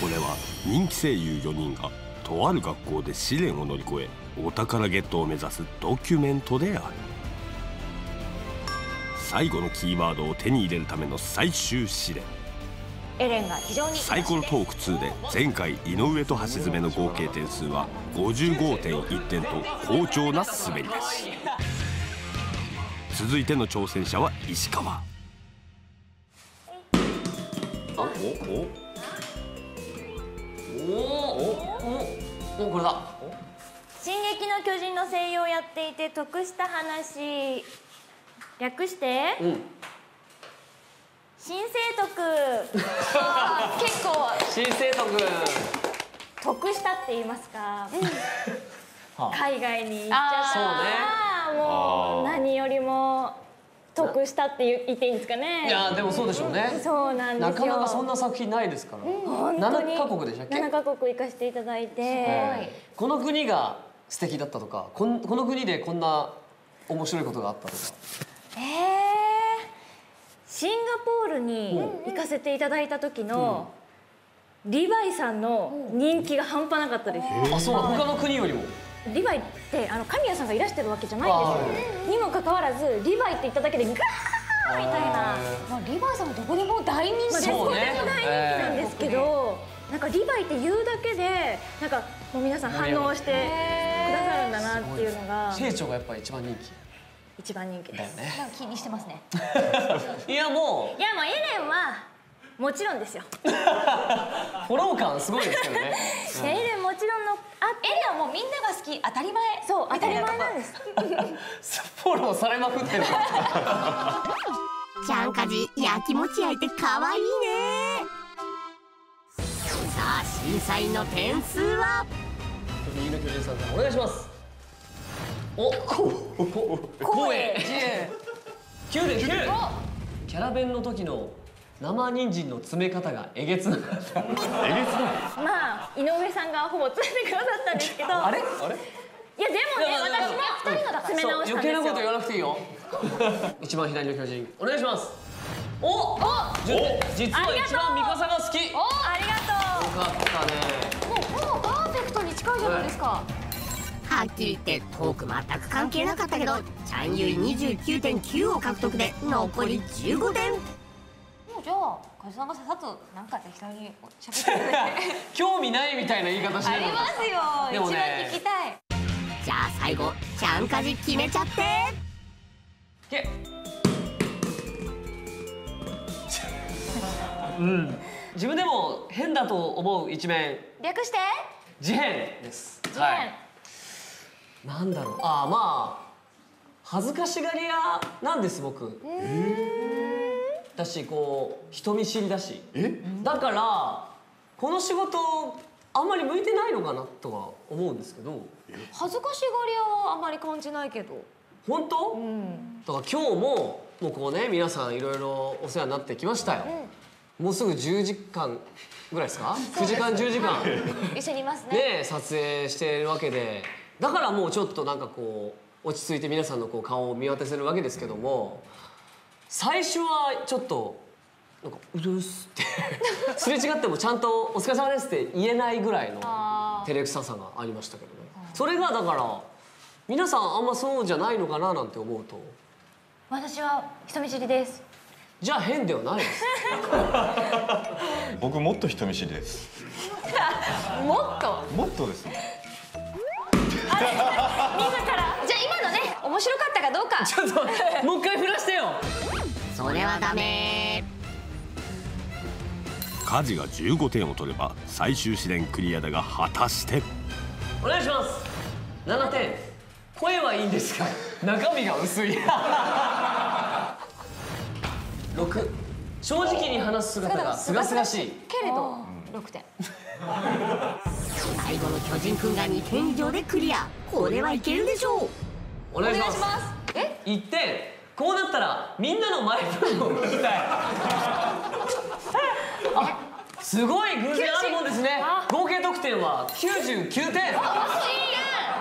これは人気声優4人がとある学校で試練を乗り越えお宝ゲットを目指すドキュメントである。最後のキーワードを手に入れるための最終試練。エレンが非常にサイコロトーク2で前回井上と橋爪の合計点数は55.1点と好調な滑り出し。続いての挑戦者は石川。あおおおおおこれだ「進撃の巨人」の声優をやっていて得した話略して、うん。新生徳。結構。新生徳。得したって言いますか、はあ。海外に行っちゃった。あらもう何よりも得したって言言っていいんですかね。いやでもそうでしょうね。そうなんですよ。なかなかそんな作品ないですから、本当に7カ国でしたっけ？7カ国行かせていただいて、この国が素敵だったとかこんこの国でこんな面白いことがあったとか。えー。シンガポールに行かせていただいた時の、リヴァイさんの人気が半端なかったです、あそう他の国よりもリヴァイってあの神谷さんがいらしてるわけじゃないんですよ。にもかかわらずリヴァイって言っただけでガーみたいな。まあ、リヴァイさんはどこでも大人気ど。こでね。も大人気なんですけど、なんかリヴァイって言うだけでなんかもう皆さん反応してくださるんだなっていうのが。成長がやっぱり一番人気。一番人気です。だよね。なんか気にしてますね。いやもいやもうエレンはもちろんですよ。う フォロー感すごいですけどね エレンもちろんのあエレき当たり前。そう当たり前なんです。フォローされまくってる。ちゃんかじ焼き餅焼いて可愛いね。さあ審査員の点数は？右の巨人さんお願いします。おここ声9.9キャラ弁の時の生人参の詰め方がえげつなかった。まあ井上さんがほぼ詰めてくださったんですけど。あれ？いやでもね私も二人のだから詰め直したんですよ。余計なこと言わなくていいよ。一番左の巨人。お願いします。おお実は一番ミカサが好き。よありがとう。かったね。もうほぼパーフェクトに近いじゃないですか？はっきり言ってトーク全く関係なかったけどちゃんゆい29.9を獲得で残り15点じゃあ梶さんがささっとなんか適当に喋ってくれて。興味ないみたいな言い方してるありますよ。でもね。一番聞きたい。じゃあ最後ちゃんかじ決めちゃって。け うん。自分でも変だと思う一面。略して。事変です。はい。なんだろう。ああまあ恥ずかしがり屋なんです僕だしこう人見知りだし。だからこの仕事あんまり向いてないのかなとは思うんですけど。恥ずかしがり屋はあんまり感じないけど。本当、だから今日ももうこうね皆さんいろいろお世話になってきましたよ、もうすぐ10時間ぐらいですか？9時間10時間。一緒にいますね。ね撮影してるわけで。だからもうちょっとなんかこう落ち着いて皆さんのこう顔を見渡せるわけですけども最初はちょっとなんか「うるっす」って すれ違ってもちゃんと「お疲れ様です」って言えないぐらいのあ照れくささがありましたけどね。それがだから皆さんあんまそうじゃないのかななんて思うと。私は人見知りです。じゃあ変ではないです。僕もっと人見知りです。もっと？もっとです。ねじゃあ今のね面白かったかどうか。ちょっともう一回振らして。よそれはダメ。カジが15点を取れば最終試練クリアだが果たして？お願いします。7点。声はいいんですが中身が薄い。6正直に話す姿が清々しい。けれど。六点。最後の巨人くんが2点以上でクリア。これはいけるでしょう。お願いします。お願いします。え？1点こうなったらみんなのマイブームを聞きたい。あすごい偶然あるもんですね。合計得点は99点。惜しい。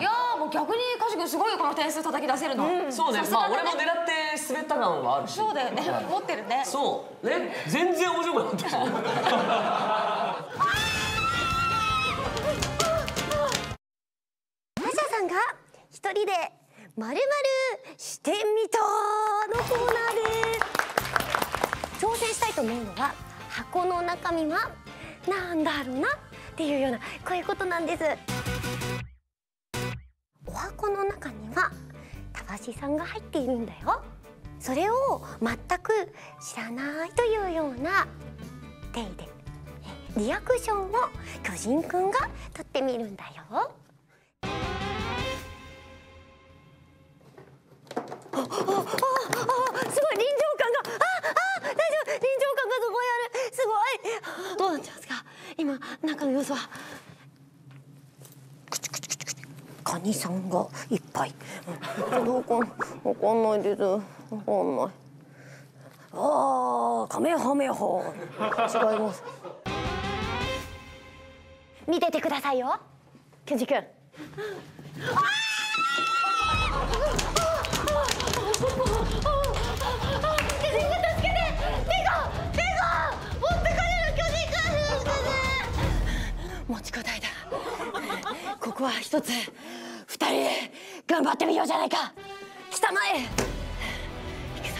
いやもう逆にカジ君すごいこの点数叩き出せるの、うん、そうね。ね。まあ俺も狙って滑った感はあるし。そうだよね、はい、持ってるねそう。ね全然面白くなかったしマサさんが一人でまるまるしてみた」のコーナーです。挑戦したいと思うのは箱の中身はなんだろうなっていうようなこういうことなんです。お箱の中にはたわしさんが入っているんだよ。それを全く知らないというような手でリアクションを巨人くんが撮ってみるんだよ。すごい臨場感が。ああ大丈夫臨場感がすごいある。すごい。どうなってますか？今中の様子は。カニさんがいっぱい。わかんかんないです。わかんない。あーカメハメハ。違います。見ててくださいよ。ケンジ君。あ持ちこたえたここは一つ二人頑張ってみようじゃないか貴様へ行くぞ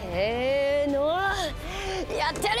せーのやってやれ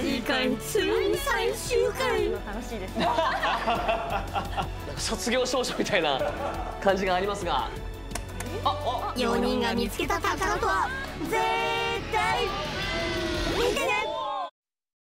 次回ついに最終回。楽しいですねなんか卒業証書みたいな感じがありますが。4人が見つけた宝とは絶対